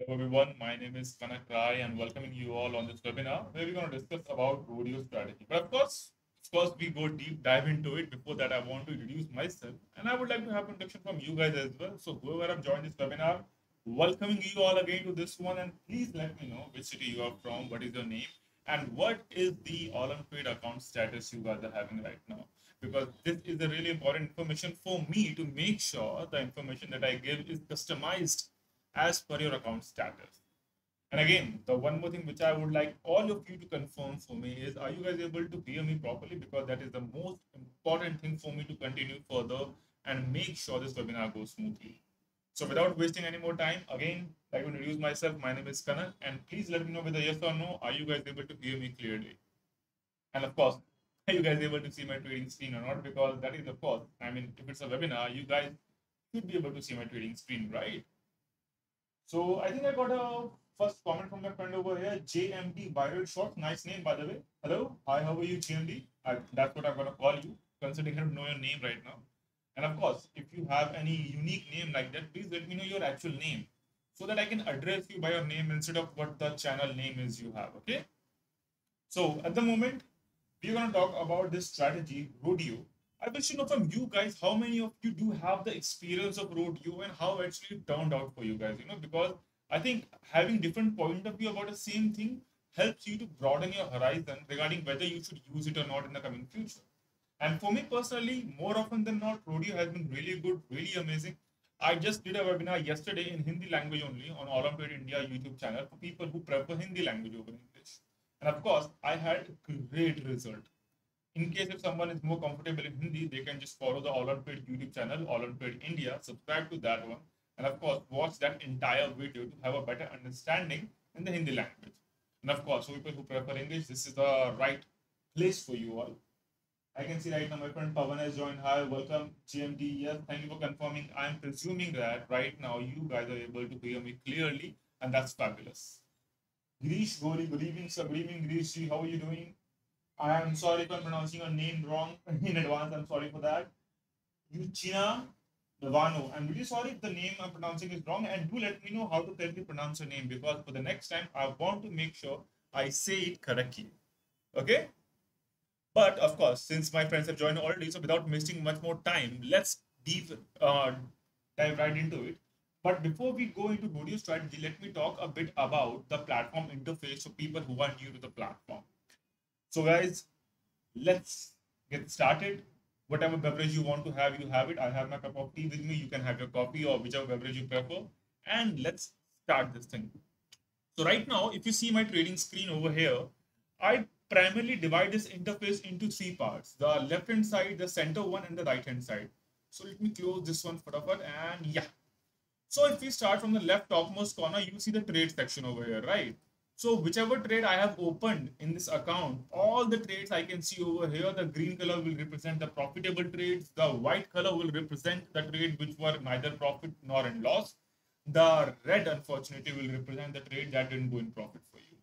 Hello everyone, my name is Kanak Rai and welcoming you all on this webinar where we're going to discuss about rodeo strategy. But of course, of course, we go deep dive into it. Before that, I want to introduce myself and I would like to have introduction from you guys as well. So whoever have joined this webinar, welcoming you all again to this one and please let me know which city you are from, what is your name and what is the Olymp Trade account status you guys are having right now because this is a really important information for me to make sure the information that I give is customized as per your account status. And again, the one more thing which I would like all of you to confirm for me is are you guys able to hear me properly? Because that is the most important thing for me to continue further and make sure this webinar goes smoothly. So without wasting any more time, again, I will introduce myself. My name is Kanan, and please let me know whether yes or no, are you guys able to hear me clearly? And of course, are you guys able to see my trading screen or not? Because that is, of course, I mean, if it's a webinar, you guys should be able to see my trading screen, right? So I think I got a first comment from my friend over here, JMD Viral Short. Nice name, by the way. Hello. Hi, how are you, JMD? I, that's what I'm going to call you, considering I don't know your name right now. And of course, if you have any unique name like that, please let me know your actual name so that I can address you by your name instead of what the channel name is you have. Okay. So at the moment, we're going to talk about this strategy, Rodeo. I wish to know from you guys how many of you do have the experience of rodeo and how actually turned out for you guys, you know, because I think having different point of view about the same thing helps you to broaden your horizon regarding whether you should use it or not in the coming future. And for me personally, more often than not, rodeo has been really good, really amazing. I just did a webinar yesterday in Hindi language only on Olymp Trade India YouTube channel for people who prefer Hindi language over English. And of course, I had great result in case if someone is more comfortable in Hindi, they can just follow the Olymp Trade YouTube channel, Olymp Trade India, subscribe to that one, and of course, watch that entire video to have a better understanding in the Hindi language. And of course, for people who prefer English, this is the right place for you all. I can see right now my friend Pavan has joined. Hi, welcome GMD. Yes, thank you for confirming. I'm presuming that right now you guys are able to hear me clearly, and that's fabulous. Grish Gori, good evening, sir. Good evening. How are you doing? I am sorry if I'm pronouncing your name wrong in advance. I'm sorry for that. Yuchina Navano. I'm really sorry if the name I'm pronouncing is wrong. And do let me know how to correctly pronounce your name because for the next time, I want to make sure I say it correctly. Okay? But of course, since my friends have joined already, so without wasting much more time, let's deep uh, dive right into it. But before we go into rodeo strategy, let me talk a bit about the platform interface for people who are new to the platform. So guys, let's get started. Whatever beverage you want to have, you have it. I have my cup of tea with me. You can have your coffee or whichever beverage you prefer. And let's start this thing. So right now, if you see my trading screen over here, I primarily divide this interface into three parts. The left hand side, the center one, and the right hand side. So let me close this one for fun. And yeah. So if we start from the left topmost corner, you see the trade section over here, right? So whichever trade I have opened in this account, all the trades I can see over here, the green color will represent the profitable trades. The white color will represent the trade which were neither profit nor in loss. The red, unfortunately, will represent the trade that didn't go in profit for you.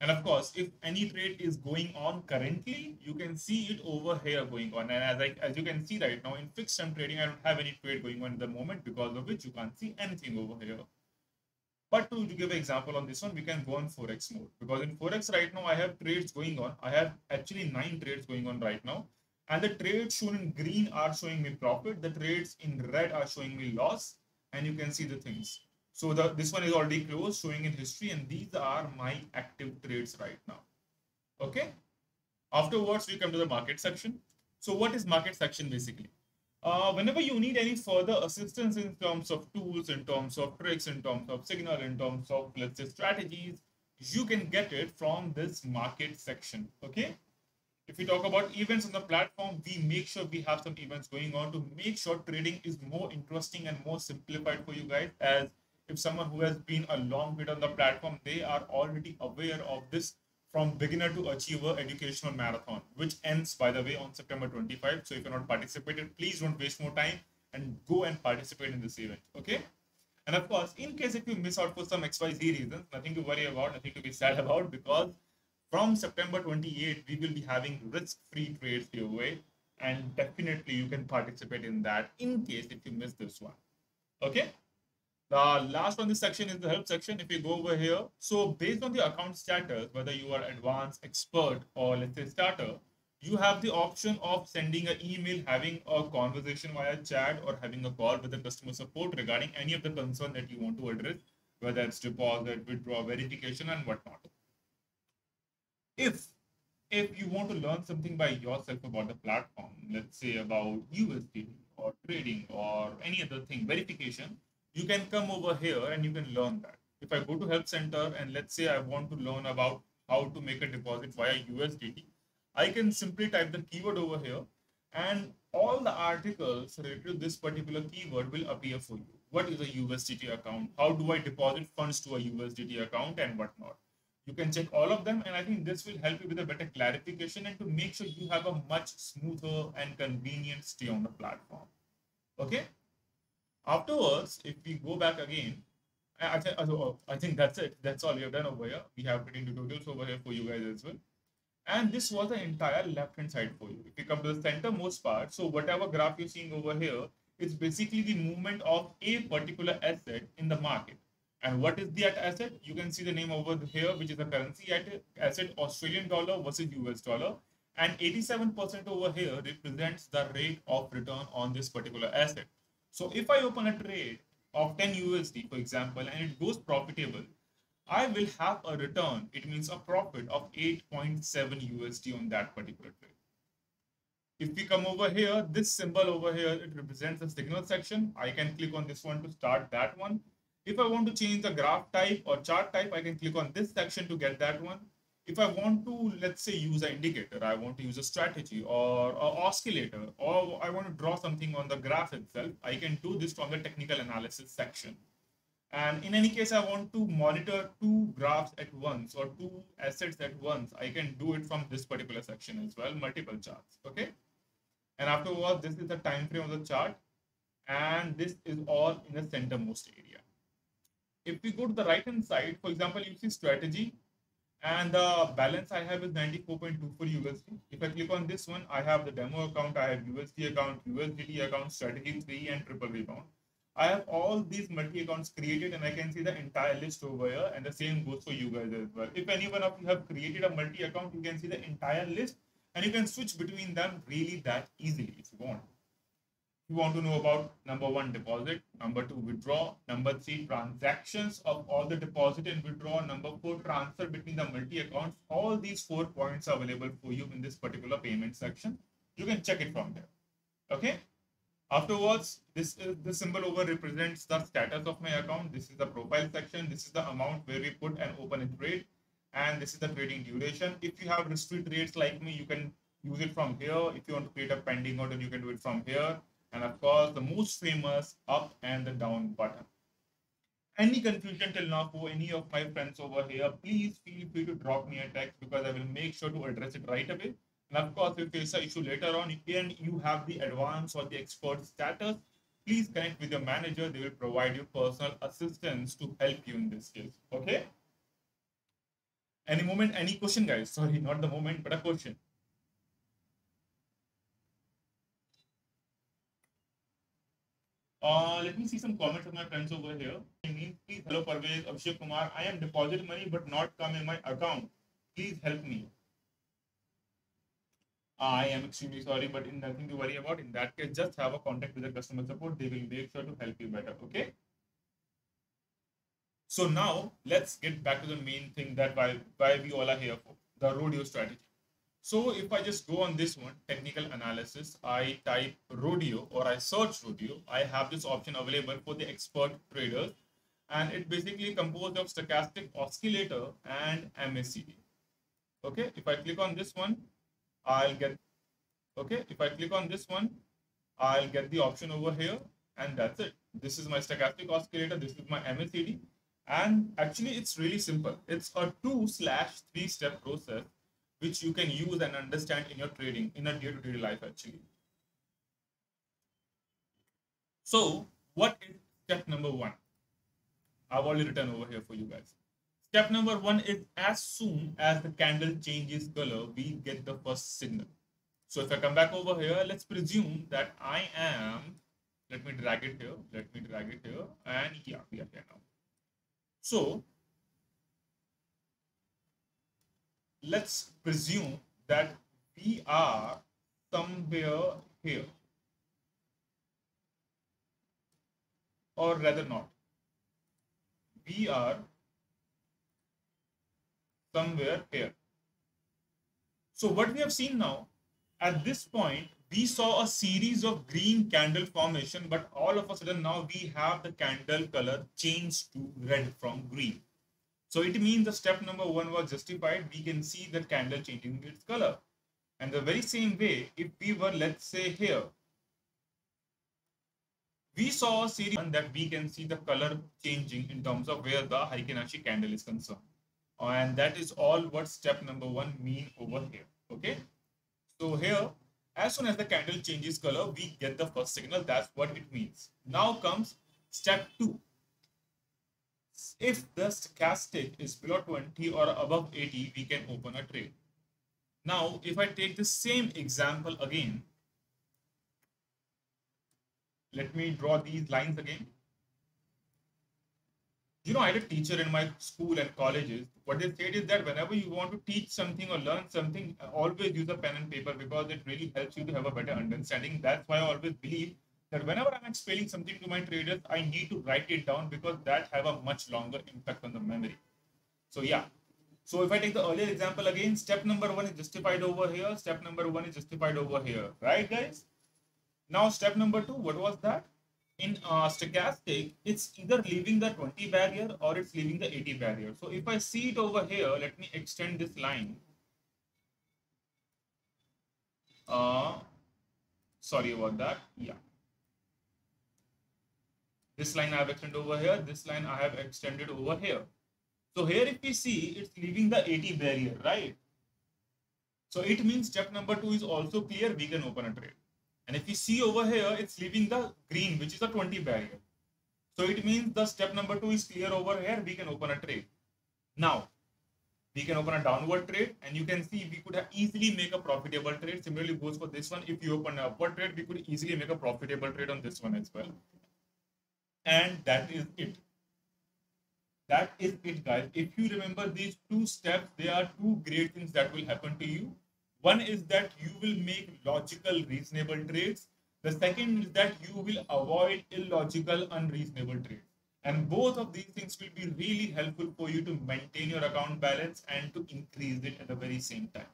And of course, if any trade is going on currently, you can see it over here going on. And as I, as you can see right now, in fixed term trading, I don't have any trade going on at the moment because of which you can't see anything over here. But to, give an example on this one, we can go on Forex mode because in Forex right now, I have trades going on. I have actually nine trades going on right now. And the trades shown in green are showing me profit. The trades in red are showing me loss. And you can see the things. So the, this one is already closed, showing in history. And these are my active trades right now. Okay. Afterwards, we come to the market section. So what is market section basically? Uh, whenever you need any further assistance in terms of tools, in terms of tricks, in terms of signal, in terms of let's say strategies, you can get it from this market section. Okay. If we talk about events on the platform, we make sure we have some events going on to make sure trading is more interesting and more simplified for you guys. As if someone who has been a long bit on the platform, they are already aware of this from beginner to achiever educational marathon, which ends, by the way, on September 25. So if you're not participated, please don't waste more time and go and participate in this event. Okay. And of course, in case if you miss out for some XYZ reasons, nothing to worry about, nothing to be sad about, because from September 28, we will be having risk-free trades giveaway. And definitely you can participate in that in case if you miss this one. Okay. The last on this section is the help section. If you go over here, so based on the account status, whether you are advanced, expert, or let's say starter, you have the option of sending an email, having a conversation via chat, or having a call with the customer support regarding any of the concern that you want to address, whether it's deposit, withdraw, verification, and whatnot. If if you want to learn something by yourself about the platform, let's say about USD or trading or any other thing, verification, you can come over here and you can learn that. If I go to help center and let's say I want to learn about how to make a deposit via USDT, I can simply type the keyword over here and all the articles related to this particular keyword will appear for you. What is a USDT account? How do I deposit funds to a USDT account and whatnot? You can check all of them and I think this will help you with a better clarification and to make sure you have a much smoother and convenient stay on the platform. Okay. Afterwards, if we go back again, I, th I think that's it. That's all we have done over here. We have written tutorials over here for you guys as well. And this was the entire left-hand side for you. If you come to the centermost part, so whatever graph you're seeing over here is basically the movement of a particular asset in the market. And what is that asset? You can see the name over here, which is the currency asset Australian dollar versus US dollar. And 87% over here represents the rate of return on this particular asset. So if I open a trade of 10 USD, for example, and it goes profitable, I will have a return. It means a profit of 8.7 USD on that particular trade. If we come over here, this symbol over here, it represents the signal section. I can click on this one to start that one. If I want to change the graph type or chart type, I can click on this section to get that one if I want to, let's say, use an indicator, I want to use a strategy or an oscillator, or I want to draw something on the graph itself, I can do this from the technical analysis section. And in any case, I want to monitor two graphs at once or two assets at once. I can do it from this particular section as well, multiple charts. Okay. And afterwards, this is the time frame of the chart. And this is all in the centermost area. If we go to the right hand side, for example, you see strategy, and the balance I have is 94.24 USD. If I click on this one, I have the demo account, I have USD account, USDT account, strategy 3 and triple account. I have all these multi accounts created and I can see the entire list over here and the same goes for you guys as well. If any one of you have created a multi account, you can see the entire list and you can switch between them really that easily if you want you want to know about number one deposit number two withdraw number three transactions of all the deposit and withdraw number four transfer between the multi accounts all these four points are available for you in this particular payment section. You can check it from there. Okay? Afterwards this is the symbol over represents the status of my account. This is the profile section. This is the amount where we put and open a trade. And this is the trading duration. If you have restrict rates like me you can use it from here. If you want to create a pending order you can do it from here and of course the most famous up and the down button. Any confusion till now for any of my friends over here, please feel free to drop me a text because I will make sure to address it right away. And of course, if you face an issue later on and you have the advanced or the expert status, please connect with your manager. They will provide you personal assistance to help you in this case. Okay? Any moment, any question, guys? Sorry, not the moment, but a question. Uh, let me see some comments of my friends over here. Please, hello Parvez, Abhishek Kumar. I am deposit money but not come in my account. Please help me. I am extremely sorry, but in nothing to worry about. In that case, just have a contact with the customer support. They will make sure to help you better. Okay. So now let's get back to the main thing that why why we all are here for the rodeo strategy. So if I just go on this one, technical analysis, I type Rodeo or I search Rodeo, I have this option available for the expert traders. And it basically composed of stochastic oscillator and MACD. Okay, if I click on this one, I'll get, okay, if I click on this one, I'll get the option over here and that's it. This is my stochastic oscillator, this is my MACD. And actually it's really simple. It's a two slash three step process which you can use and understand in your trading in a day-to-day -day life actually. So what is step number one? I've already written over here for you guys. Step number one is as soon as the candle changes color, we get the first signal. So if I come back over here, let's presume that I am Let me drag it here. Let me drag it here. And yeah, we are here now. So let's presume that we are somewhere here. Or rather not. We are somewhere here. So what we have seen now, at this point, we saw a series of green candle formation, but all of a sudden now we have the candle color changed to red from green. So it means the step number one was justified. We can see the candle changing its color. And the very same way, if we were, let's say here, we saw a series that we can see the color changing in terms of where the Heikin Ashi candle is concerned. And that is all what step number one mean over here. Okay. So here as soon as the candle changes color, we get the first signal. That's what it means. Now comes step two. If the stochastic is below 20 or above 80, we can open a trade. Now, if I take the same example again, let me draw these lines again you know, I had a teacher in my school and colleges. What they said is that whenever you want to teach something or learn something, always use a pen and paper because it really helps you to have a better understanding. That's why I always believe that whenever I'm explaining something to my traders, I need to write it down because that have a much longer impact on the memory. So yeah. So if I take the earlier example again, step number one is justified over here. Step number one is justified over here. Right, guys? Now step number two, what was that? in uh, stochastic, it's either leaving the 20 barrier or it's leaving the 80 barrier. So if I see it over here, let me extend this line. Uh, sorry about that. Yeah. This line I have extended over here. This line I have extended over here. So here if we see, it's leaving the 80 barrier, right? So it means step number two is also clear. We can open a trade. And if you see over here, it's leaving the green, which is a 20 barrier. So it means the step number two is clear over here. We can open a trade. Now, we can open a downward trade and you can see we could easily make a profitable trade. Similarly goes for this one. If you open an upward trade, we could easily make a profitable trade on this one as well. And that is it. That is it, guys. If you remember these two steps, there are two great things that will happen to you. One is that you will make logical, reasonable trades. The second is that you will avoid illogical, unreasonable trades. And both of these things will be really helpful for you to maintain your account balance and to increase it at the very same time.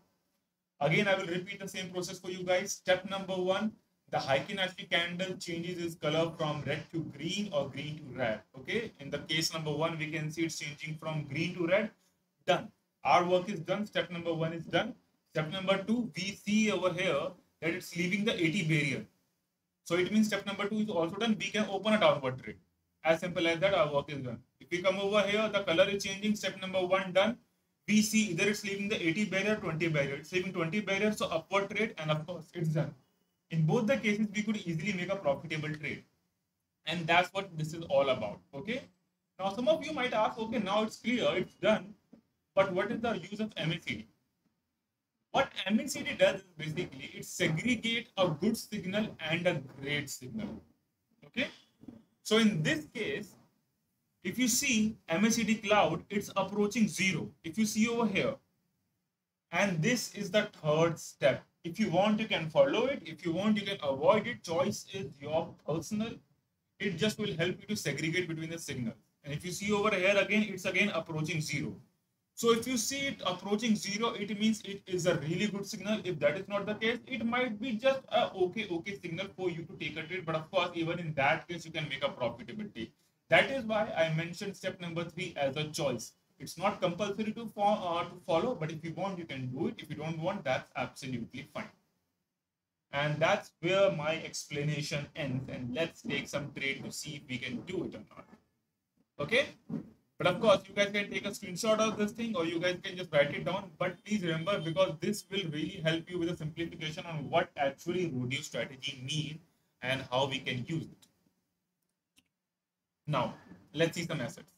Again, I will repeat the same process for you guys. Step number one, the Heikin Ashi candle changes its color from red to green or green to red. Okay. In the case number one, we can see it's changing from green to red. Done. Our work is done. Step number one is done. Step number two, we see over here that it's leaving the 80 barrier. So it means step number two is also done. We can open a downward trade. As simple as that, our work is done. If we come over here, the color is changing. Step number one done. We see either it's leaving the 80 barrier, 20 barrier. It's leaving 20 barrier, so upward trade, and of course, it's done. In both the cases, we could easily make a profitable trade. And that's what this is all about. Okay. Now, some of you might ask, okay, now it's clear, it's done. But what is the use of MACD? What MACD does is basically it segregate a good signal and a great signal. Okay. So in this case, if you see MACD cloud, it's approaching zero. If you see over here, and this is the third step. If you want, you can follow it. If you want, you can avoid it. Choice is your personal. It just will help you to segregate between the signals. And if you see over here again, it's again approaching zero. So if you see it approaching zero, it means it is a really good signal. If that is not the case, it might be just a okay, okay signal for you to take a trade. But of course, even in that case, you can make a profitability. That is why I mentioned step number three as a choice. It's not compulsory to, uh, to follow, but if you want, you can do it. If you don't want, that's absolutely fine. And that's where my explanation ends. And let's take some trade to see if we can do it or not. Okay. But of course, you guys can take a screenshot of this thing or you guys can just write it down. But please remember, because this will really help you with a simplification on what actually rodeo strategy mean and how we can use it. Now, let's see some assets.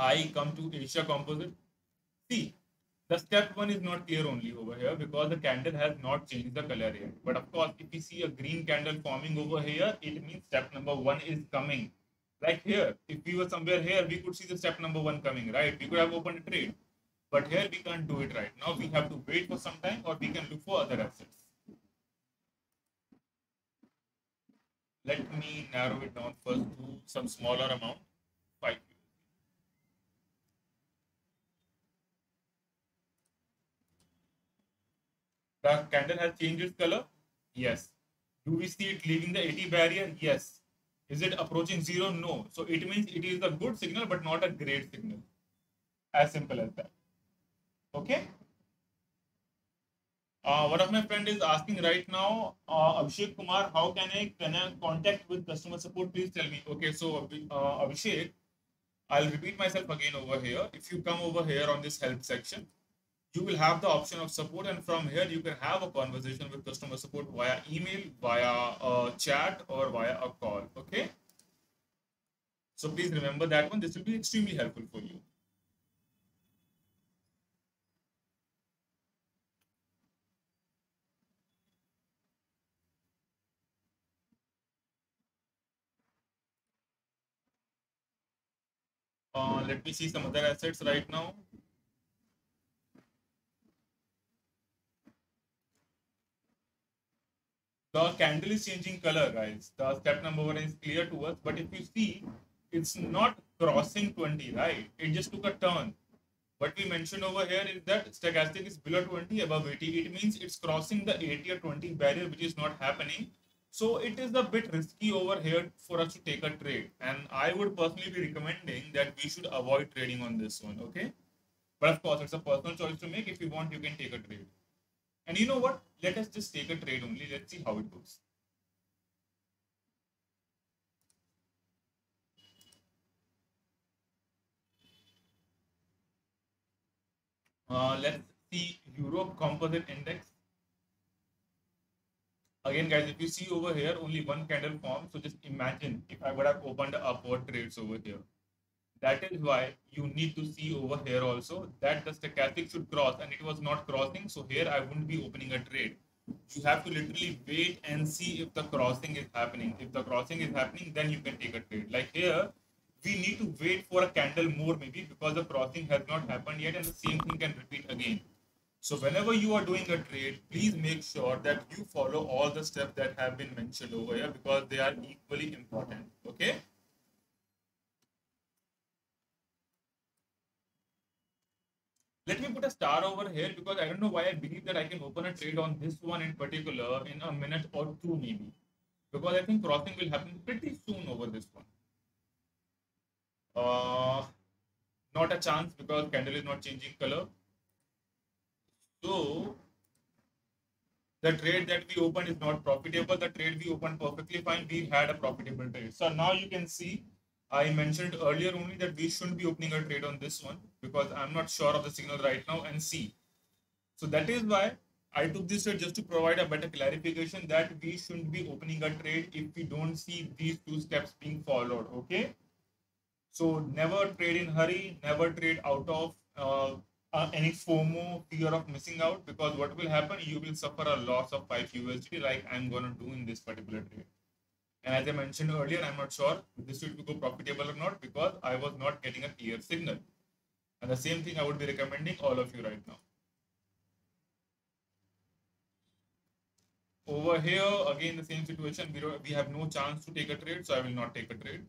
I come to Asia Composite. See, the step one is not clear only over here because the candle has not changed the color yet. But of course, if you see a green candle forming over here, it means step number one is coming. Like here, if we were somewhere here, we could see the step number one coming, right? We could have opened a trade. But here we can't do it right now. We have to wait for some time or we can look for other assets. Let me narrow it down first to some smaller amount, 5 The candle has changed its color? Yes. Do we see it leaving the 80 barrier? Yes. Is it approaching zero? No. So it means it is a good signal, but not a great signal. As simple as that. Okay. Uh, one of my friend is asking right now, uh, Abhishek Kumar, how can I connect contact with customer support? Please tell me. Okay, so uh, Abhishek, I'll repeat myself again over here. If you come over here on this help section, you will have the option of support and from here you can have a conversation with customer support via email via a chat or via a call okay? So please remember that one. This will be extremely helpful for you. Uh, let me see some other assets right now. The candle is changing color, guys. The step number one is clear to us. But if you see, it's not crossing 20, right? It just took a turn. What we mentioned over here is that stochastic is below 20, above 80. It means it's crossing the 80 or 20 barrier, which is not happening. So it is a bit risky over here for us to take a trade. And I would personally be recommending that we should avoid trading on this one, okay? But of course, it's a personal choice to make. If you want, you can take a trade. And you know what? Let us just take a trade only. Let's see how it goes. Uh, let's see Europe Composite Index. Again, guys, if you see over here, only one candle form. So just imagine if I would have opened upward trades over here. That is why you need to see over here also that the stochastic should cross and it was not crossing. So here I wouldn't be opening a trade. You have to literally wait and see if the crossing is happening. If the crossing is happening, then you can take a trade. Like here, we need to wait for a candle more maybe because the crossing has not happened yet and the same thing can repeat again. So whenever you are doing a trade, please make sure that you follow all the steps that have been mentioned over here because they are equally important. Okay. Let me put a star over here because I don't know why I believe that I can open a trade on this one in particular in a minute or two maybe. Because I think crossing will happen pretty soon over this one. Uh, not a chance because candle is not changing color. So the trade that we opened is not profitable. The trade we opened perfectly fine. We had a profitable trade. So now you can see I mentioned earlier only that we shouldn't be opening a trade on this one because I'm not sure of the signal right now and see. So that is why I took this trade just to provide a better clarification that we shouldn't be opening a trade if we don't see these two steps being followed. Okay. So never trade in hurry, never trade out of uh, uh, any FOMO, fear of missing out because what will happen, you will suffer a loss of 5 USD like I'm going to do in this particular trade. And as I mentioned earlier, I'm not sure this will go profitable or not because I was not getting a clear signal. And the same thing I would be recommending all of you right now. Over here, again, the same situation. We, we have no chance to take a trade, so I will not take a trade.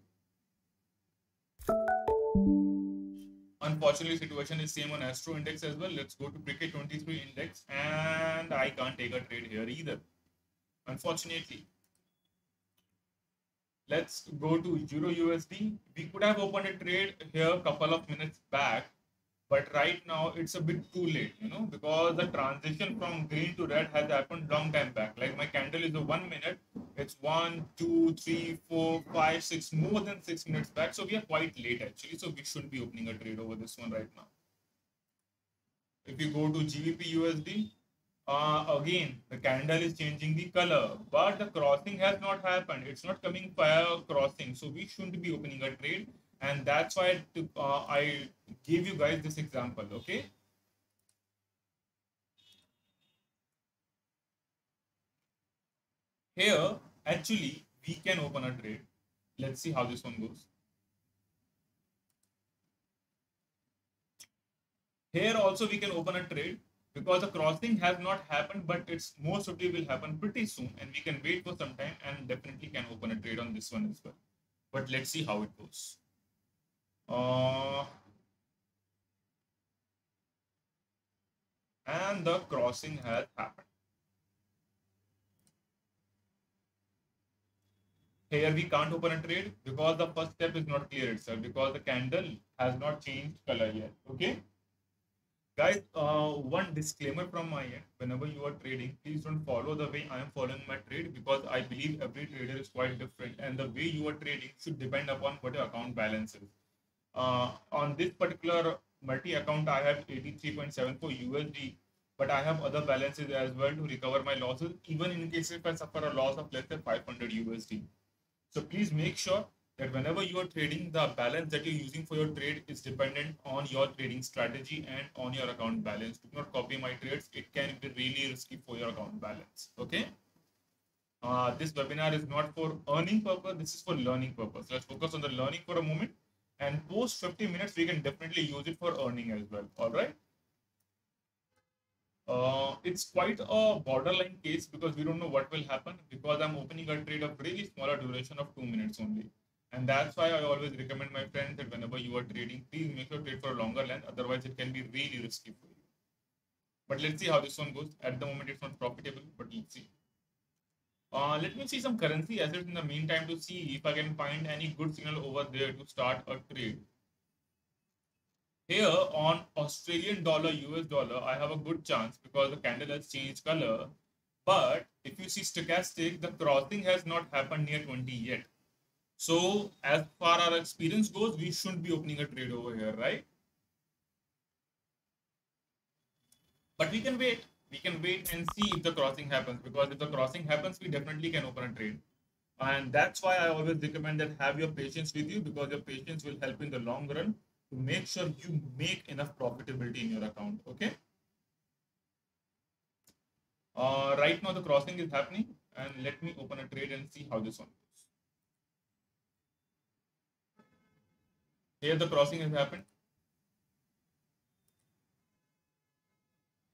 Unfortunately, situation is same on Astro Index as well. Let's go to Cricket 23 Index, and I can't take a trade here either. Unfortunately, let's go to Euro USD. We could have opened a trade here a couple of minutes back, but right now it's a bit too late, you know, because the transition from green to red has happened long time back. Like my candle is a one minute, it's one, two, three, four, five, six, more than six minutes back. So we are quite late actually. So we shouldn't be opening a trade over this one right now. If you go to GBP USD, uh, again, the candle is changing the color, but the crossing has not happened. It's not coming pair crossing, so we shouldn't be opening a trade, and that's why uh, I gave you guys this example. Okay. Here, actually, we can open a trade. Let's see how this one goes. Here also we can open a trade because the crossing has not happened, but it's most it will happen pretty soon and we can wait for some time and definitely can open a trade on this one as well. But let's see how it goes. Uh, and the crossing has happened. Here we can't open a trade because the first step is not clear itself because the candle has not changed color yet. Okay. Guys, uh, one disclaimer from my end. Whenever you are trading, please don't follow the way I am following my trade because I believe every trader is quite different and the way you are trading should depend upon what your account balance is. Uh, on this particular multi account, I have 83.74 USD, but I have other balances as well to recover my losses, even in case if I suffer a loss of less than 500 USD. So please make sure that whenever you are trading, the balance that you're using for your trade is dependent on your trading strategy and on your account balance. Do not copy my trades. It can be really risky for your account balance. Okay. Uh, this webinar is not for earning purpose. This is for learning purpose. Let's focus on the learning for a moment. And post 50 minutes, we can definitely use it for earning as well. All right. Uh, it's quite a borderline case because we don't know what will happen because I'm opening a trade of really smaller duration of two minutes only. And that's why I always recommend my friends that whenever you are trading, please make your trade for a longer length. Otherwise, it can be really risky for you. But let's see how this one goes. At the moment, it's not profitable, but let's see. Uh, let me see some currency assets in the meantime to see if I can find any good signal over there to start a trade. Here on Australian dollar, US dollar, I have a good chance because the candle has changed color. But if you see stochastic, the crossing has not happened near 20 yet. So as far our experience goes, we shouldn't be opening a trade over here, right? But we can wait. We can wait and see if the crossing happens because if the crossing happens, we definitely can open a trade. And that's why I always recommend that have your patience with you because your patience will help in the long run to make sure you make enough profitability in your account. Okay. Uh, right now the crossing is happening and let me open a trade and see how this one Here the crossing has happened.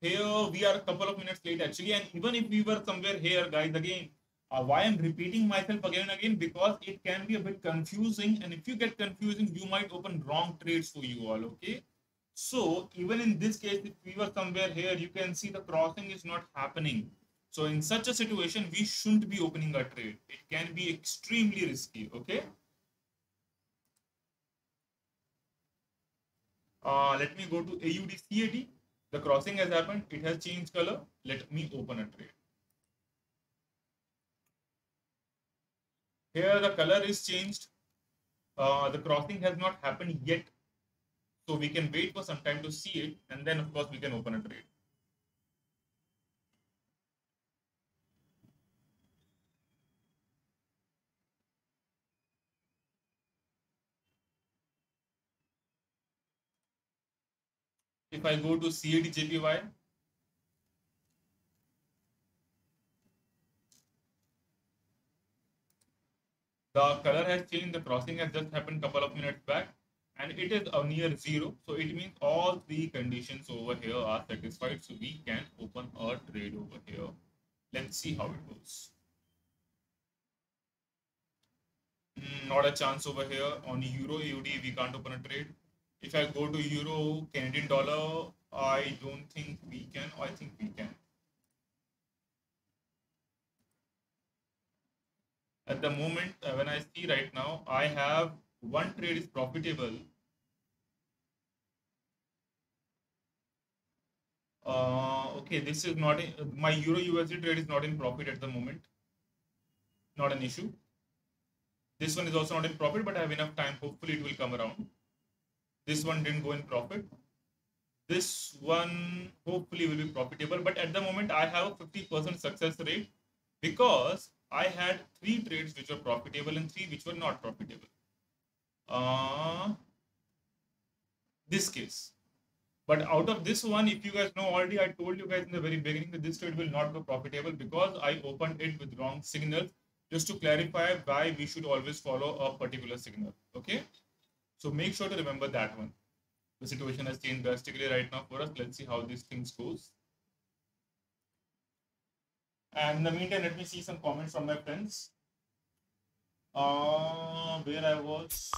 Here we are a couple of minutes late actually, and even if we were somewhere here, guys, again, uh, why I'm repeating myself again and again because it can be a bit confusing, and if you get confusing, you might open wrong trades for you all. Okay. So even in this case, if we were somewhere here, you can see the crossing is not happening. So in such a situation, we shouldn't be opening a trade. It can be extremely risky. Okay. Uh, let me go to AUD CAD. The crossing has happened. It has changed color. Let me open a trade. Here the color is changed. Uh, the crossing has not happened yet. So we can wait for some time to see it. And then of course we can open a trade. If I go to CAD JPY, the color has changed, the crossing has just happened a couple of minutes back and it is near zero. So it means all three conditions over here are satisfied. So we can open a trade over here. Let's see how it goes. Mm, not a chance over here on Euro AUD, we can't open a trade if I go to euro, Canadian dollar, I don't think we can. I think we can. At the moment, uh, when I see right now, I have one trade is profitable. Uh, okay, this is not my euro USD trade is not in profit at the moment. Not an issue. This one is also not in profit, but I have enough time. Hopefully, it will come around. This one didn't go in profit. This one hopefully will be profitable. But at the moment, I have a 50% success rate because I had three trades which were profitable and three which were not profitable. Uh, this case. But out of this one, if you guys know already, I told you guys in the very beginning that this trade will not go profitable because I opened it with wrong signals. Just to clarify why we should always follow a particular signal. Okay. So make sure to remember that one. The situation has changed drastically right now for us. Let's see how these things goes. And in the meantime, let me see some comments from my friends. Uh, where I was.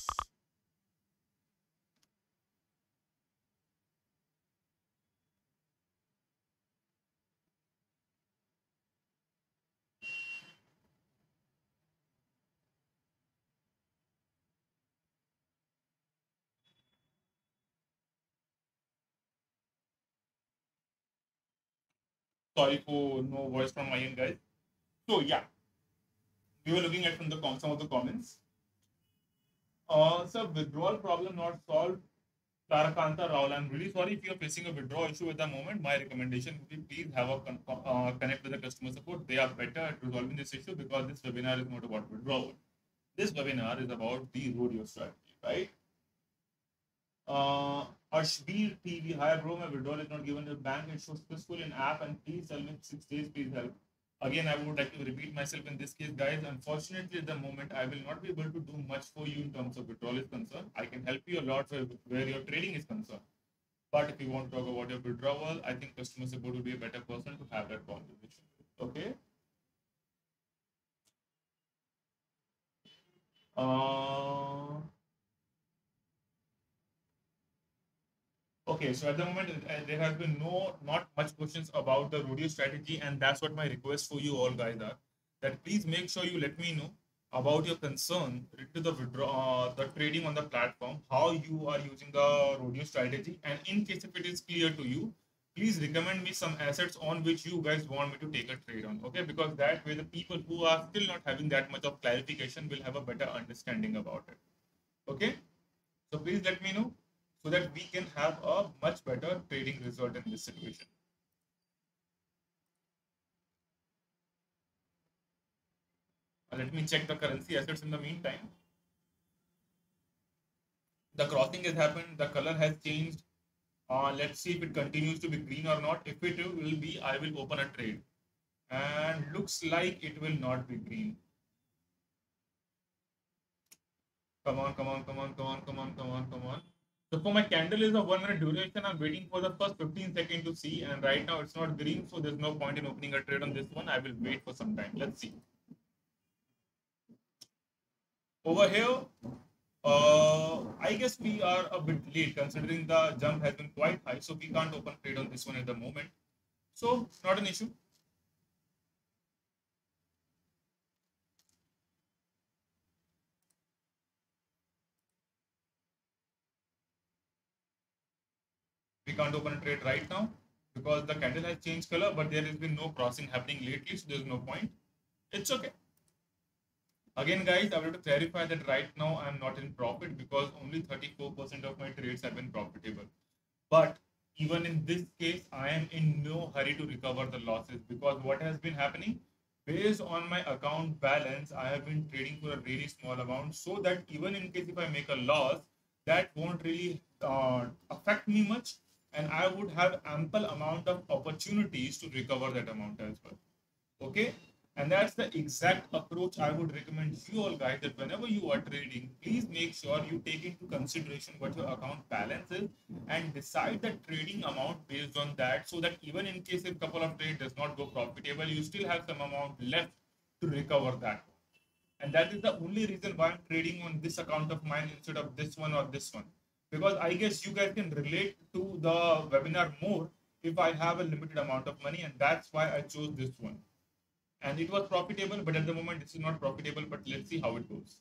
Sorry for no voice from my end, guys. So yeah, we were looking at from the some of the comments. Uh, so withdrawal problem not solved. Tarakanta Raul, I'm really sorry if you're facing a withdrawal issue at the moment. My recommendation would be please have a con- uh, connect with the customer support. They are better at resolving this issue because this webinar is not about withdrawal. This webinar is about the rodeo strategy, right? Uh, Ashbir TV, hi bro, my withdrawal is not given to the bank. It shows successful in app and please tell me six days, please help. Again, I would like to repeat myself in this case, guys. Unfortunately, at the moment, I will not be able to do much for you in terms of withdrawal is concerned. I can help you a lot where, where your trading is concerned. But if you want to talk about your withdrawal, I think customer support would be a better person to have that conversation. Okay. Uh, Okay, so at the moment uh, there has been no not much questions about the rodeo strategy, and that's what my request for you all guys are. That please make sure you let me know about your concern to the withdraw uh, the trading on the platform, how you are using the rodeo strategy, and in case if it is clear to you, please recommend me some assets on which you guys want me to take a trade on. Okay, because that way the people who are still not having that much of clarification will have a better understanding about it. Okay, so please let me know so that we can have a much better trading result in this situation. Uh, let me check the currency assets in the meantime. The crossing has happened, the color has changed. Uh, let's see if it continues to be green or not. If it will be, I will open a trade. And looks like it will not be green. Come on, come on, come on, come on, come on, come on, come on. So for my candle is of one minute duration, I'm waiting for the first 15 seconds to see. And right now it's not green, so there's no point in opening a trade on this one. I will wait for some time. Let's see. Over here, uh, I guess we are a bit late considering the jump has been quite high. So we can't open trade on this one at the moment. So it's not an issue. Can't open a trade right now because the candle has changed color, but there has been no crossing happening lately, so there's no point. It's okay. Again, guys, I want to clarify that right now I'm not in profit because only 34% of my trades have been profitable. But even in this case, I am in no hurry to recover the losses because what has been happening based on my account balance, I have been trading for a really small amount so that even in case if I make a loss, that won't really uh, affect me much and I would have ample amount of opportunities to recover that amount as well. Okay. And that's the exact approach I would recommend you all guys that whenever you are trading, please make sure you take into consideration what your account balance is and decide the trading amount based on that so that even in case a couple of trades does not go profitable, you still have some amount left to recover that. And that is the only reason why I'm trading on this account of mine instead of this one or this one because I guess you guys can relate to the webinar more if I have a limited amount of money, and that's why I chose this one. And it was profitable, but at the moment this is not profitable. But let's see how it goes.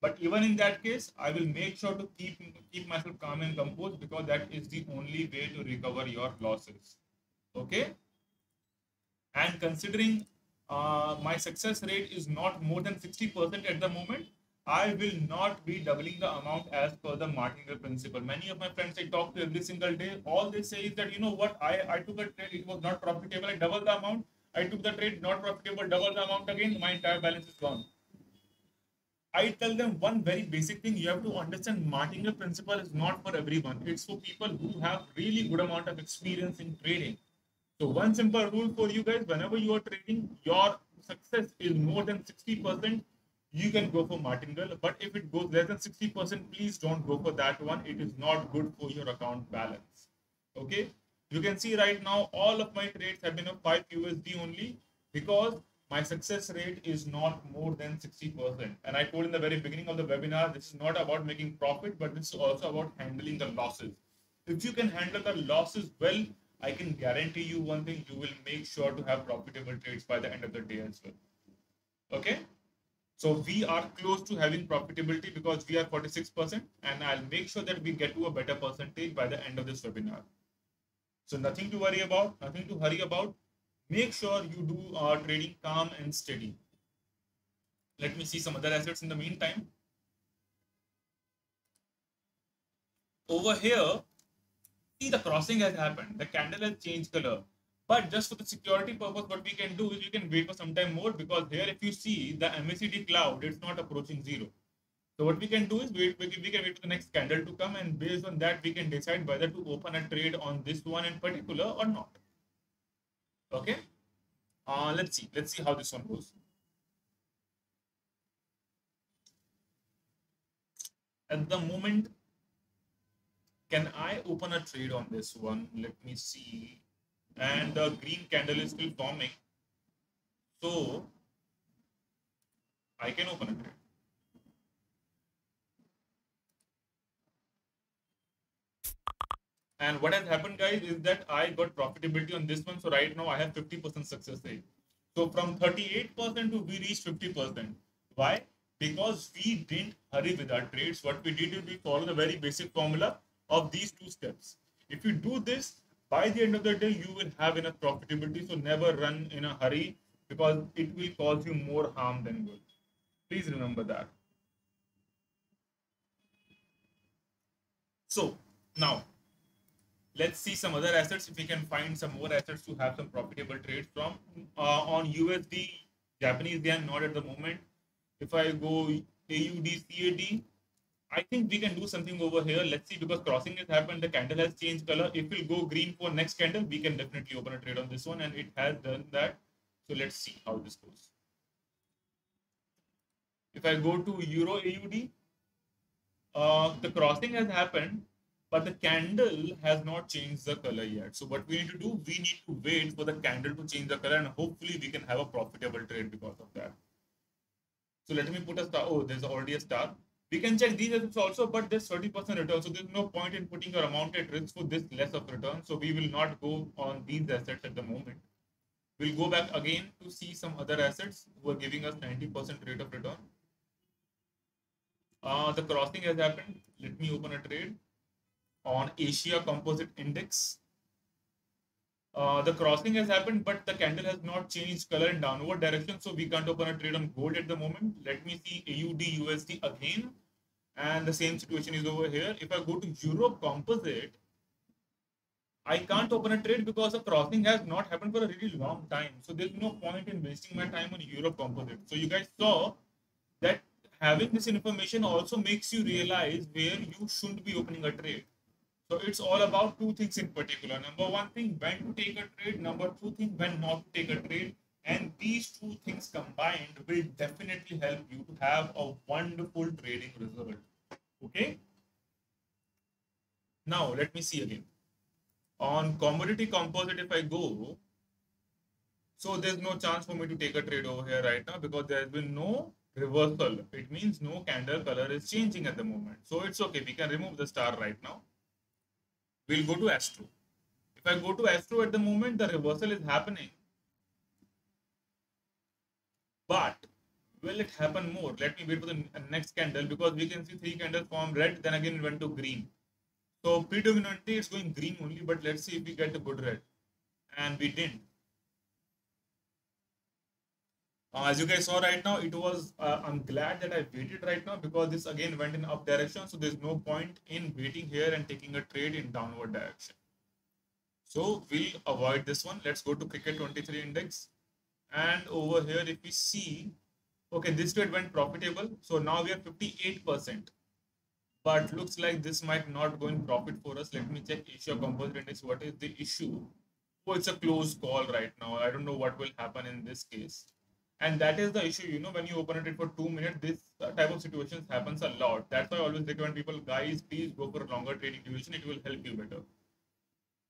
But even in that case, I will make sure to keep keep myself calm and composed because that is the only way to recover your losses. Okay. And considering uh, my success rate is not more than 60% at the moment, I will not be doubling the amount as per the martingale principle. Many of my friends I talk to every single day, all they say is that, you know what, I, I took a trade, it was not profitable, I doubled the amount. I took the trade, not profitable, double the amount again, my entire balance is gone. I tell them one very basic thing. You have to understand martingale principle is not for everyone. It's for people who have really good amount of experience in trading. So one simple rule for you guys, whenever you are trading, your success is more than 60%, you can go for martingale. But if it goes less than 60%, please don't go for that one. It is not good for your account balance. Okay. You can see right now, all of my trades have been of 5 USD only because my success rate is not more than 60%. And I told in the very beginning of the webinar, this is not about making profit, but this is also about handling the losses. If you can handle the losses well, I can guarantee you one thing, you will make sure to have profitable trades by the end of the day as well. Okay. So we are close to having profitability because we are 46% and I'll make sure that we get to a better percentage by the end of this webinar. So nothing to worry about, nothing to hurry about make sure you do uh, trading calm and steady. Let me see some other assets in the meantime. Over here, see the crossing has happened. The candle has changed color. But just for the security purpose, what we can do is we can wait for some time more because here, if you see the MACD cloud, it's not approaching zero. So what we can do is wait, we can wait for the next candle to come and based on that, we can decide whether to open a trade on this one in particular or not. Okay. Uh, let's see. Let's see how this one goes. At the moment, can I open a trade on this one? Let me see. And the green candle is still forming. So I can open a trade. And what has happened, guys, is that I got profitability on this one. So right now I have 50% success rate. So from 38% to we reached 50%. Why? Because we didn't hurry with our trades. What we did is we follow the very basic formula of these two steps. If you do this, by the end of the day, you will have enough profitability. So never run in a hurry because it will cause you more harm than good. Please remember that. So now let's see some other assets if we can find some more assets to have some profitable trades from uh, on usd japanese yen not at the moment if i go aud cad i think we can do something over here let's see because crossing has happened the candle has changed color if we go green for next candle we can definitely open a trade on this one and it has done that so let's see how this goes if i go to euro aud uh, the crossing has happened but the candle has not changed the color yet. So what we need to do, we need to wait for the candle to change the color and hopefully we can have a profitable trade because of that. So let me put a star. Oh, there's already a star. We can check these assets also, but there's 30% return. So there's no point in putting your amount at risk for this less of return. So we will not go on these assets at the moment. We'll go back again to see some other assets who are giving us 90% rate of return. Uh, the crossing has happened. Let me open a trade on Asia Composite Index. Uh, the crossing has happened, but the candle has not changed color in downward direction. So we can't open a trade on gold at the moment. Let me see AUD USD again. And the same situation is over here. If I go to Europe Composite, I can't open a trade because the crossing has not happened for a really long time. So there's no point in wasting my time on Europe Composite. So you guys saw that having this information also makes you realize where you shouldn't be opening a trade. So it's all about two things in particular. Number one thing, when to take a trade. Number two thing, when not to take a trade. And these two things combined will definitely help you to have a wonderful trading result. Okay. Now let me see again. On commodity composite, if I go, so there's no chance for me to take a trade over here right now because there has been no reversal. It means no candle color is changing at the moment. So it's okay. We can remove the star right now we'll go to Astro. If I go to Astro at the moment, the reversal is happening. But will it happen more? Let me wait for the uh, next candle because we can see three candles form red, then again it went to green. So predominantly it's going green only, but let's see if we get a good red. And we didn't. Uh, as you guys saw right now, it was, uh, I'm glad that I waited right now because this again went in up direction. So there's no point in waiting here and taking a trade in downward direction. So we'll avoid this one. Let's go to Cricket 23 index. And over here, if we see, Okay, this trade went profitable. So now we are 58%. But looks like this might not go in profit for us. Let me check Asia Composite Index. What is the issue? Oh, it's a close call right now. I don't know what will happen in this case. And that is the issue, you know, when you open it for two minutes, this type of situations happens a lot. That's why I always recommend people, guys, please go for a longer trading duration. It will help you better.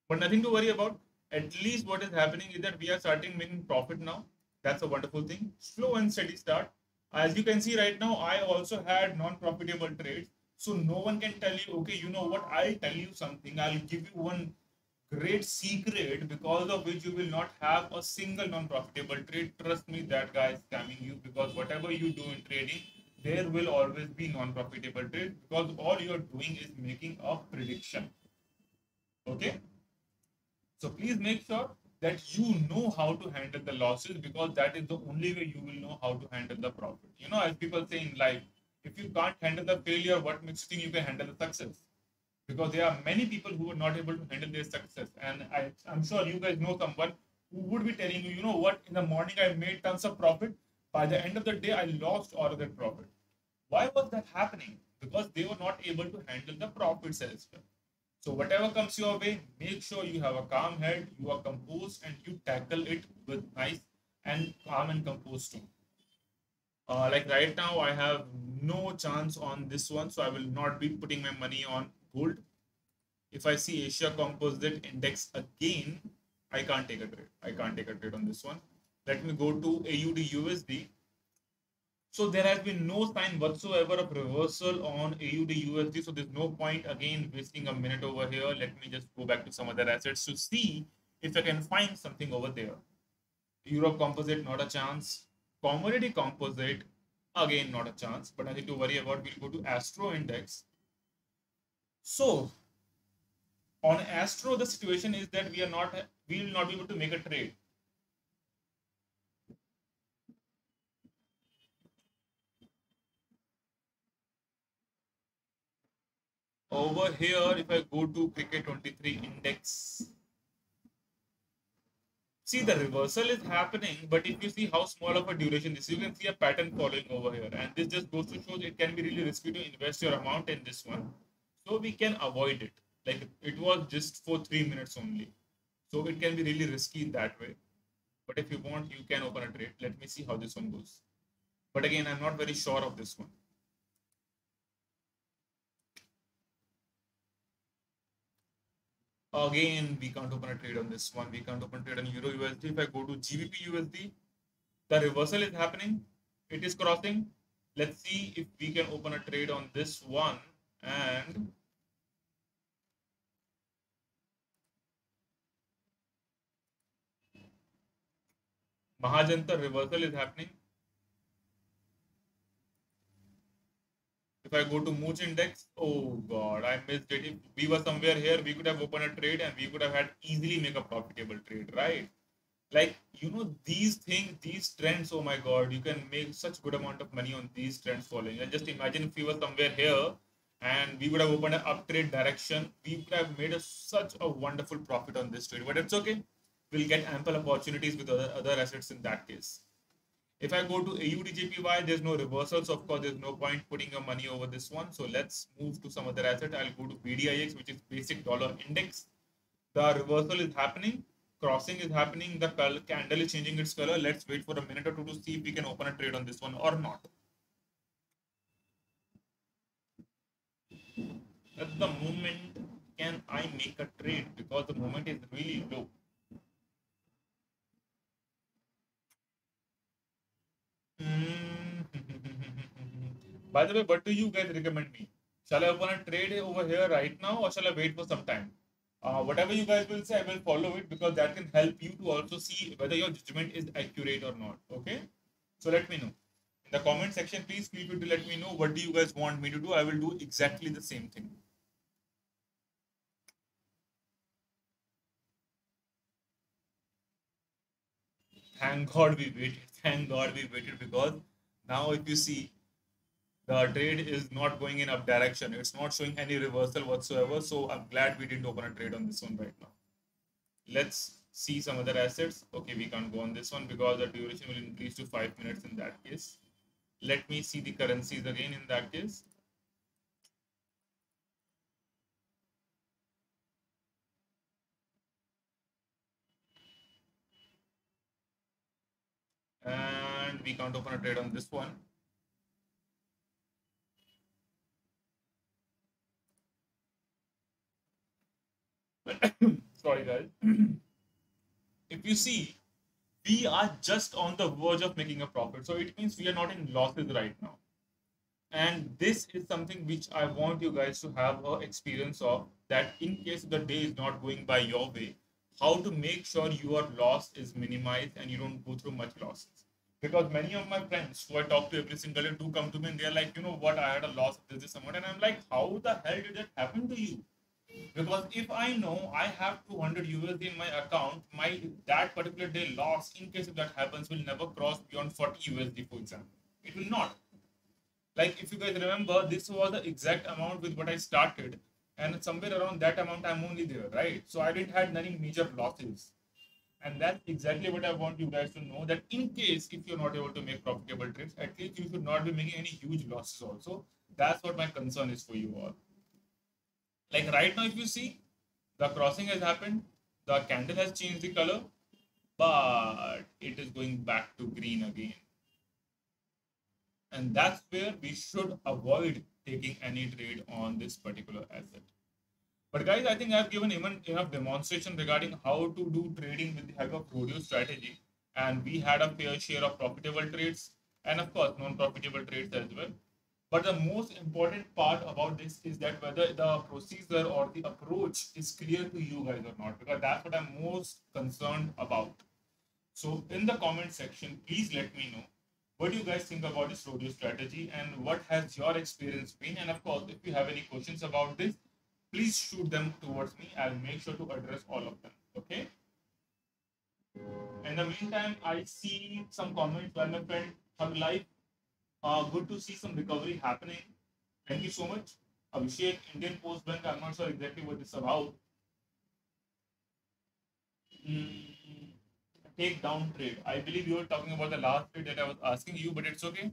But nothing to worry about. At least what is happening is that we are starting making profit now. That's a wonderful thing. Slow and steady start. As you can see right now, I also had non-profitable trades. So no one can tell you, okay, you know what, I'll tell you something. I'll give you one great secret because of which you will not have a single non-profitable trade. Trust me, that guy is scamming you because whatever you do in trading, there will always be non-profitable trade because all you're doing is making a prediction. Okay. So please make sure that you know how to handle the losses because that is the only way you will know how to handle the profit. You know, as people say in life, if you can't handle the failure, what makes you think you can handle the success? Because there are many people who are not able to handle their success. And I, I'm sure you guys know someone who would be telling you, you know what, in the morning I made tons of profit. By the end of the day, I lost all of that profit. Why was that happening? Because they were not able to handle the profits as well. So whatever comes your way, make sure you have a calm head, you are composed, and you tackle it with nice and calm and composed tone. Uh, like right now, I have no chance on this one, so I will not be putting my money on gold. If I see Asia Composite Index again, I can't take a trade. I can't take a trade on this one. Let me go to AUD USD. So there has been no sign whatsoever of reversal on AUD USD. So there's no point again wasting a minute over here. Let me just go back to some other assets to see if I can find something over there. Europe composite, not a chance. Commodity composite, again, not a chance. But nothing to worry about. We'll go to Astro Index. So on Astro, the situation is that we are not, we will not be able to make a trade over here, if I go to cricket 23 index, see the reversal is happening, but if you see how small of a duration this, is, you can see a pattern following over here. And this just goes to show it can be really risky to invest your amount in this one. So we can avoid it. Like it was just for three minutes only. So it can be really risky in that way. But if you want, you can open a trade. Let me see how this one goes. But again, I'm not very sure of this one. Again, we can't open a trade on this one. We can't open a trade on Euro USD. If I go to GBP USD, the reversal is happening. It is crossing. Let's see if we can open a trade on this one Uh. and Mahajantar reversal is happening. If I go to Mooch index, oh god, I missed it. If we were somewhere here, we could have opened a trade and we could have had easily make a profitable trade, right? Like, you know, these things, these trends, oh my god, you can make such good amount of money on these trends following. And just imagine if we were somewhere here and we would have opened an up trade direction, we would have made a, such a wonderful profit on this trade. But it's okay. We'll get ample opportunities with other, other assets in that case. If I go to AUDJPY, there's no reversals. Of course, there's no point putting your money over this one. So let's move to some other asset. I'll go to BDIX, which is basic dollar index. The reversal is happening. Crossing is happening. The candle is changing its color. Let's wait for a minute or two to see if we can open a trade on this one or not. At the moment, can I make a trade? Because the moment is really low. Mm. By the way, what do you guys recommend me? Shall I open a trade over here right now or shall I wait for some time? Uh, whatever you guys will say, I will follow it because that can help you to also see whether your judgment is accurate or not. Okay. So let me know. In the comment section, please feel free to let me know what do you guys want me to do. I will do exactly the same thing. Thank God we waited thank God we waited because now if you see the trade is not going in up direction. It's not showing any reversal whatsoever. So I'm glad we didn't open a trade on this one right now. Let's see some other assets. Okay, we can't go on this one because the duration will increase to five minutes in that case. Let me see the currencies again in that case. And we can't open a trade on this one. Sorry, guys. if you see, we are just on the verge of making a profit. So it means we are not in losses right now. And this is something which I want you guys to have a experience of that in case the day is not going by your way, how to make sure your loss is minimized and you don't go through much losses. Because many of my friends who I talk to every single day do come to me and they're like, you know what, I had a loss this, this amount. And I'm like, how the hell did that happen to you? because if I know I have 200 USD in my account, my that particular day loss, in case if that happens, will never cross beyond 40 USD, for example. It will not. Like if you guys remember, this was the exact amount with what I started, and somewhere around that amount I'm only there, right? So I didn't have any major losses. And that's exactly what I want you guys to know that in case if you're not able to make profitable trades, at least you should not be making any huge losses also. That's what my concern is for you all. Like right now, if you see, the crossing has happened, the candle has changed the color, but it is going back to green again. And that's where we should avoid taking any trade on this particular asset. But guys, I think I've given even enough demonstration regarding how to do trading with the help of rodeo strategy. And we had a fair share of profitable trades and of course non-profitable trades as well. But the most important part about this is that whether the procedure or the approach is clear to you guys or not, because that's what I'm most concerned about. So in the comment section, please let me know what do you guys think about this rodeo strategy and what has your experience been? And of course, if you have any questions about this, please shoot them towards me. I'll make sure to address all of them. Okay. In the meantime, I see some comments while my friend Thug Life uh, good to see some recovery happening. Thank you so much. Abhishek, Indian Post Bank, I'm not sure exactly what this is about. Mm, take down trade. I believe you were talking about the last trade that I was asking you, but it's okay.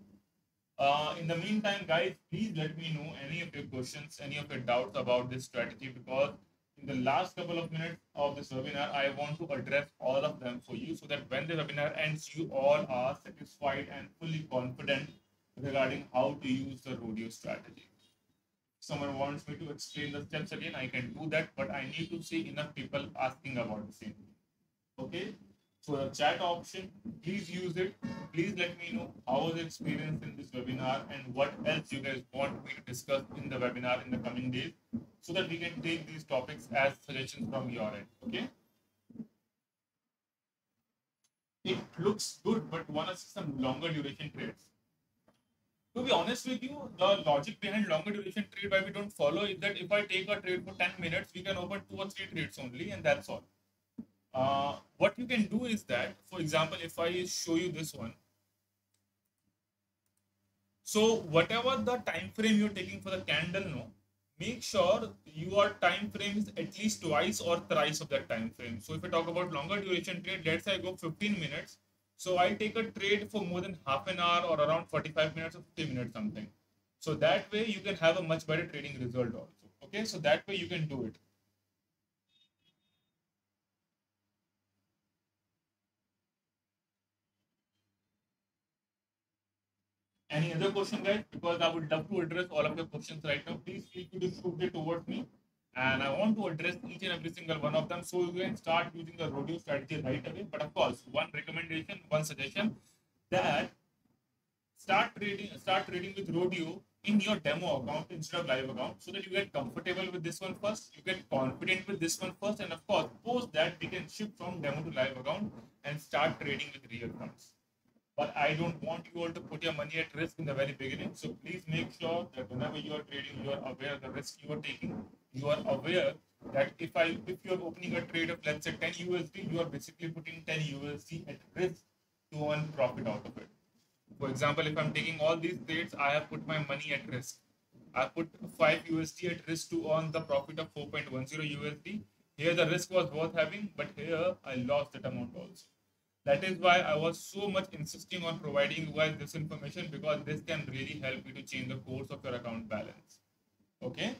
Uh, in the meantime, guys, please let me know any of your questions, any of your doubts about this strategy because in the last couple of minutes of this webinar, I want to address all of them for you so that when the webinar ends, you all are satisfied and fully confident regarding how to use the rodeo strategy. Someone wants me to explain the steps again, I can do that, but I need to see enough people asking about the same. Okay, so the chat option, please use it. Please let me know how was the experience in this webinar and what else you guys want me to discuss in the webinar in the coming days so that we can take these topics as suggestions from your end. Okay. It looks good, but want to see some longer duration trades to be honest with you, the logic behind longer duration trade why we don't follow is that if I take a trade for 10 minutes, we can open two or three trades only, and that's all. Uh, what you can do is that, for example, if I show you this one, so whatever the time frame you're taking for the candle, no, make sure your time frame is at least twice or thrice of that time frame. So if I talk about longer duration trade, let's say I go 15 minutes, so I take a trade for more than half an hour or around 45 minutes or 50 minutes something. So that way you can have a much better trading result also. Okay, so that way you can do it. Any other question, guys? Because I would love to address all of your questions right now. Please feel free to shoot it towards me and I want to address each and every single one of them so you can start using the rodeo strategy right away. But of course, one recommendation, one suggestion that start trading start trading with rodeo in your demo account instead of live account so that you get comfortable with this one first, you get confident with this one first, and of course, post that we can shift from demo to live account and start trading with real funds. But I don't want you all to put your money at risk in the very beginning. So please make sure that whenever you are trading, you are aware of the risk you are taking you are aware that if I if you're opening a trade of let's say 10 USD, you are basically putting 10 USD at risk to earn profit out of it. For example, if I'm taking all these trades, I have put my money at risk. I put 5 USD at risk to earn the profit of 4.10 USD. Here the risk was worth having, but here I lost that amount also. That is why I was so much insisting on providing you guys this information because this can really help you to change the course of your account balance. Okay.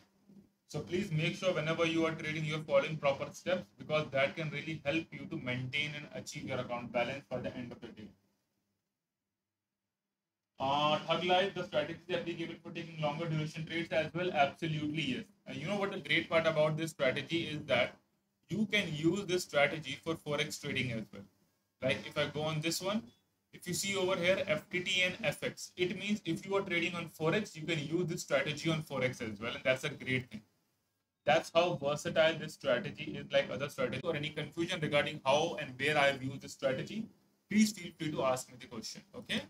So please make sure whenever you are trading, you're following proper steps because that can really help you to maintain and achieve your account balance by the end of the day. Uh, Thug Life, the strategy applicable for taking longer duration trades as well? Absolutely, yes. And you know what the great part about this strategy is that you can use this strategy for Forex trading as well. Like if I go on this one, if you see over here FTT and FX, it means if you are trading on Forex, you can use this strategy on Forex as well. And that's a great thing. That's how versatile this strategy is like other strategies. Or any confusion regarding how and where I've used this strategy, please feel free to ask me the question. Okay.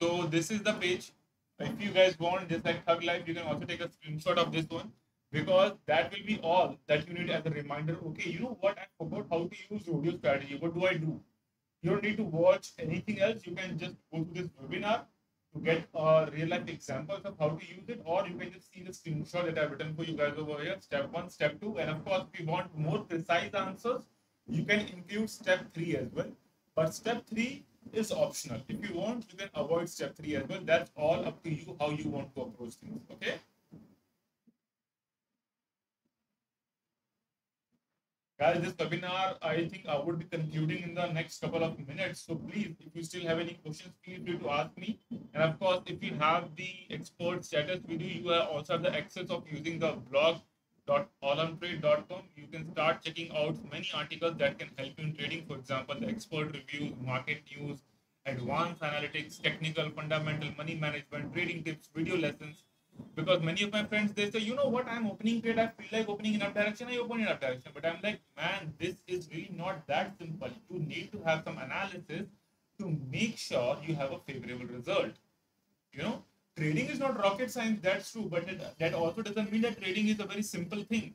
So this is the page. If you guys want, just like Thug Life, you can also take a screenshot of this one because that will be all that you need as a reminder. Okay, you know what? I forgot how to use rodeo strategy. What do I do? You don't need to watch anything else. You can just go to this webinar to get uh, real life examples of how to use it, or you can just see the screenshot that I've written for you guys over here. Step one, step two, and of course, if you want more precise answers, you can include step three as well. But step three is optional. If you want, you can avoid step three as well. That's all up to you how you want to approach things. Okay. Guys, this webinar, I think I would be concluding in the next couple of minutes. So please, if you still have any questions, feel free to ask me. And of course, if you have the expert status video, you also have the access of using the blog.olymptrade.com. You can start checking out many articles that can help you in trading. For example, the expert reviews, market news, advanced analytics, technical, fundamental, money management, trading tips, video lessons, because many of my friends they say, you know what, I'm opening trade, I feel like opening in up direction, I open in up direction. But I'm like, man, this is really not that simple. You need to have some analysis to make sure you have a favorable result. You know, trading is not rocket science, that's true, but it, that also doesn't mean that trading is a very simple thing.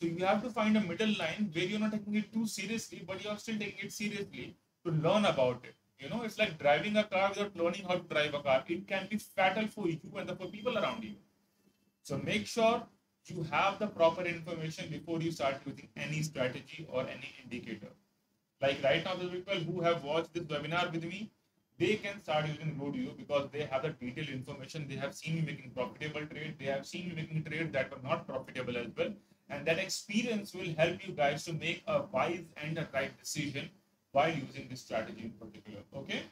So you have to find a middle line where you're not taking it too seriously, but you're still taking it seriously to learn about it. You know, it's like driving a car without learning how to drive a car. It can be fatal for you and for people around you. So make sure you have the proper information before you start using any strategy or any indicator. Like right now, the people who have watched this webinar with me, they can start using Rodeo because they have the detailed information. They have seen me making profitable trades. They have seen me making trades that were not profitable as well. And that experience will help you guys to make a wise and a right decision while using this strategy in particular. Okay.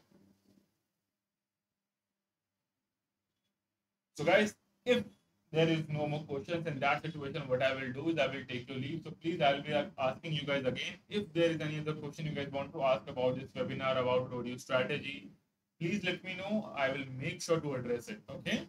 So guys, if there is no more questions in that situation, what I will do is I will take your leave. So please, I'll be asking you guys again. If there is any other question you guys want to ask about this webinar about rodeo strategy, please let me know. I will make sure to address it. Okay.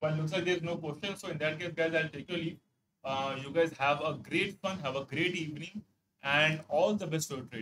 But looks like there's no question. So in that case, guys, I'll take your leave. Uh, you guys have a great fun, have a great evening, and all the best for your trade.